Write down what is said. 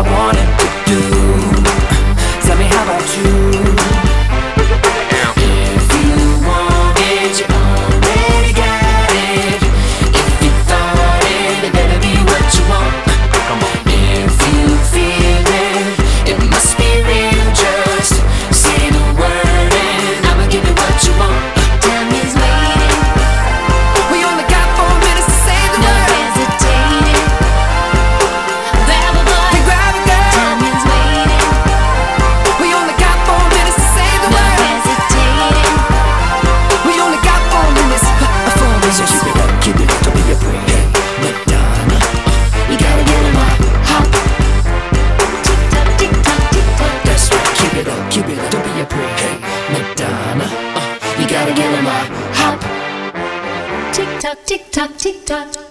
I wanna my hop. Tick tock, tick tock, tick tock.